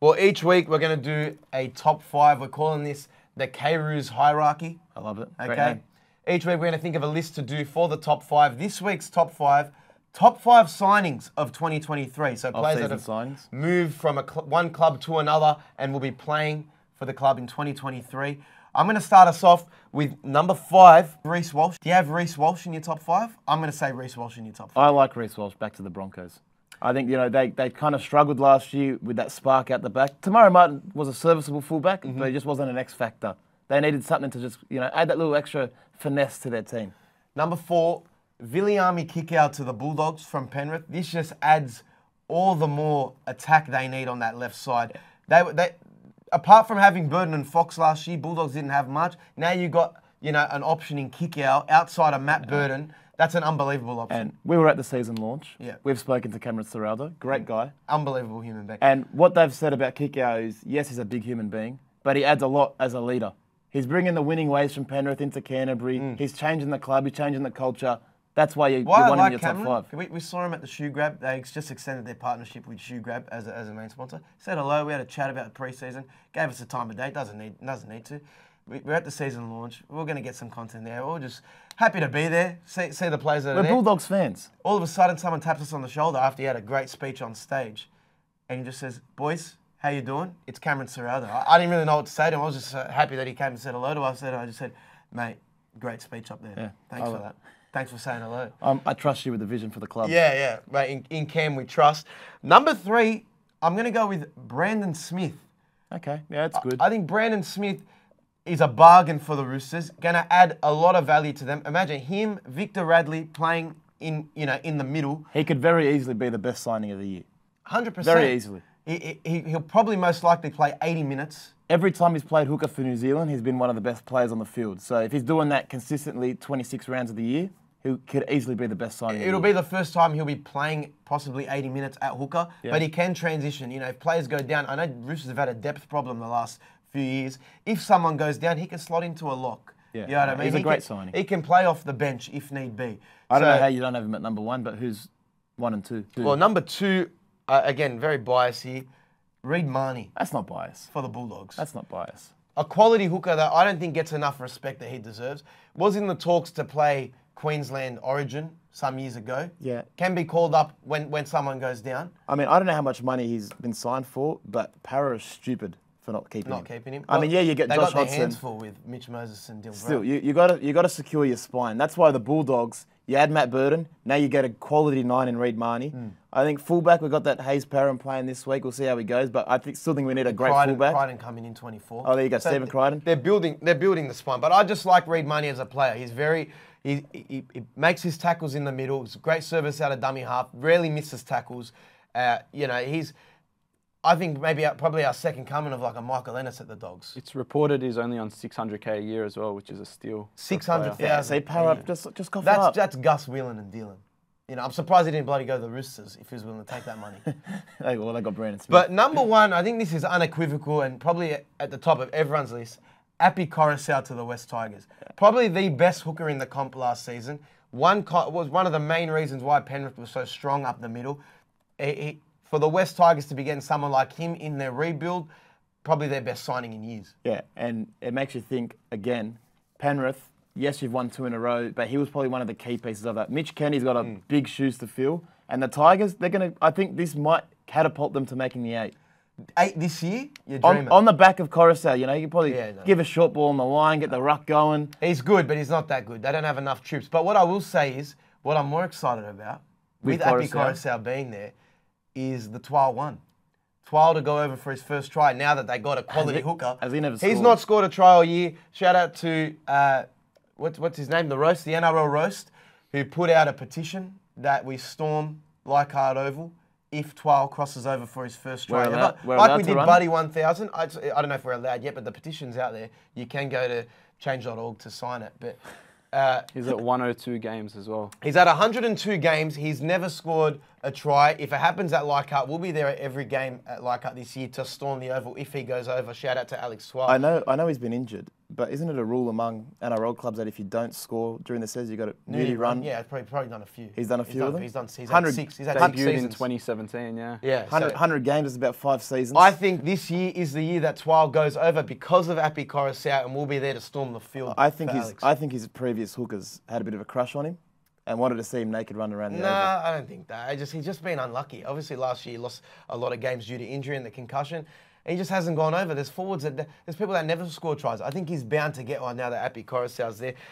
Well, each week we're going to do a top five. We're calling this the Kairouz hierarchy. I love it. Okay. Each week we're going to think of a list to do for the top five. This week's top five, top five signings of 2023. So players that have Off-season moved from a cl- one club to another and will be playing for the club in 2023. I'm going to start us off with number five, Reece Walsh. Do you have Reece Walsh in your top five? I'm going to say Reece Walsh in your top five. I like Reece Walsh back to the Broncos. I think you know they, they kind of struggled last year with that spark out the back. Te Maire Martin was a serviceable fullback, Mm-hmm. but he just wasn't an X factor. They needed something to just you know add that little extra finesse to their team. Number four, Viliame Kikau to the Bulldogs from Penrith. This just adds all the more attack they need on that left side. They, they, apart from having Burton and Fox last year, Bulldogs didn't have much. Now you got you know an option in kick out outside of Matt Burton. That's an unbelievable option. And we were at the season launch. Yeah. We've spoken to Cameron Ciraldo, great mm. guy. unbelievable human being. And what they've said about Kikau is, yes, he's a big human being, but he adds a lot as a leader. He's bringing the winning ways from Penrith into Canterbury. Mm. He's changing the club. He's changing the culture. That's why you, Why you want him in like your top five. we, we saw him at the Shoe Grab. They just extended their partnership with Shoe Grab as a, as a main sponsor. Said hello. We had a chat about the preseason. Gave us a time of day. Doesn't need doesn't need to. We, we're at the season launch. We're going to get some content there. We're just happy to be there. See, see the players that are We're there. Bulldogs fans. All of a sudden, someone taps us on the shoulder after he had a great speech on stage, and he just says, "Boys, how you doing?" It's Cameron Ciraldo. I, I didn't really know what to say to him. I was just uh, happy that he came and said hello to us. And I just said, "Mate, great speech up there. Yeah, Thanks I for that. Thanks for saying hello." Um, I trust you with the vision for the club. Yeah, yeah. Right, in, in Cam we trust. Number three, I'm going to go with Brandon Smith. Okay. Yeah, that's good. I think Brandon Smith is a bargain for the Roosters. Going to add a lot of value to them. Imagine him, Victor Radley playing in you know in the middle, he could very easily be the best signing of the year. hundred percent. Very easily. He, he, he'll probably most likely play 80 minutes. Every time he's played hooker for New Zealand, he's been one of the best players on the field. So if he's doing that consistently 26 rounds of the year, he could easily be the best signing. of the It'll year. be the first time he'll be playing possibly 80 minutes at hooker, but he can transition. You know, if players go down, I know Roosters have had a depth problem the last few years. If someone goes down, he can slot into a lock. Yeah. You know what I He's mean? a He great can, signing. He can play off the bench if need be. I don't know how you don't have him at number one, but who's one and two? Who? Well, number two, uh, again, very biased here. Reed Mahoney That's not bias. for the Bulldogs. That's not bias. a quality hooker that I don't think gets enough respect that he deserves. Was in the talks to play Queensland Origin some years ago. Yeah. Can be called up when, when someone goes down. I mean, I don't know how much money he's been signed for, but Parra is stupid for not keeping Not him. keeping him. I mean, yeah, you get they Josh got their Hodgson. hands full with Mitch Moses and Dylan Still, Brown. you, you gotta you gotta secure your spine. That's why the Bulldogs. You add Matt Burton. Now you get a quality nine in Reed Mahoney. Hmm. I think fullback we got that Hayze Perham playing this week. We'll see how he goes, but I think still think we need a great Crichton, fullback. Crichton coming in 24. Oh, there you go, Stephen Crichton. They're building. They're building the spine, but I just like Reed Mahoney as a player. He's very. He, he, he makes his tackles in the middle. It's great service out of dummy half. Rarely misses tackles. Uh, you know, he's. I think maybe our, probably our second coming of like a Michael Ennis at the Dogs. It's reported he's only on 600k a year as well, which is a steal. for a Six hundred player. yeah, thousand. say Parra just just cough That's up. that's Gus Whelan and Dylan. You know, I'm surprised he didn't bloody go to the Roosters if he was willing to take that money. Hey, well, they got Brandon Smith. But number one, I think this is unequivocal and probably at- at the top of everyone's list. Api Koroisau to the West Tigers. Probably the best hooker in the comp last season. One co- was one of the main reasons why Penrith was so strong up the middle. He- he- for the West Tigers to be getting someone like him in their rebuild, probably their best signing in years. Yeah, and it makes you think again. Penrith, yes, you've won two in a row, but he was probably one of the key pieces of that. Mitch Kenny's got a Mm. big shoes to fill, and the Tigers, they're gonna. I think this might catapult them to making the eight. Eight this year, you're On, dreaming. on the back of Koroisau, you know, you can probably Yeah, no. give a short ball on the line, get the ruck going. He's good, but he's not that good. They don't have enough troops. But what I will say is, what I'm more excited about with, With Koroisau? Koroisau being there is the Twal one. Twal to go over for his first try now that they got a quality he- hooker. has he never He's not scored a try all year. Shout out to, uh, what's, what's his name? The Roast, the NRL Roast, who put out a petition that we storm Leichhardt Oval if Twal crosses over for his first try We're ever. like we did run? Buddy 1000. I, I don't know if we're allowed yet, but the petition's out there. You can go to change.org to sign it. But uh, He's at 102 games as well. he's at 102 games. He's never scored a try. If it happens at Leichhardt, we'll be there at every game at Leichhardt this year to storm the oval if he goes over. Shout out to Alex Swire. I know, I know he's been injured, but isn't it a rule among NRL clubs that if you don't score during the season, you got to nudie run? Yeah, he's probably, probably done a few. He's done a few done, of them? He's done. He's had six. He's had six Debuted in seasons. 2017, yeah. Yeah. 100, so- 100 games is about five seasons. I think this year is the year that Twal goes over because of Api Koroisau and we'll be there to storm the field. I think for his Alex. I think his previous hookers had a bit of a crush on him, and wanted to see him naked run around the oval. Nah, I don't think that. I just he's just been unlucky. Obviously, last year he lost a lot of games due to injury and the concussion. He just hasn't gone over. There's forwards that there's people that never score tries. I think he's bound to get one now that Api Koroisau's there.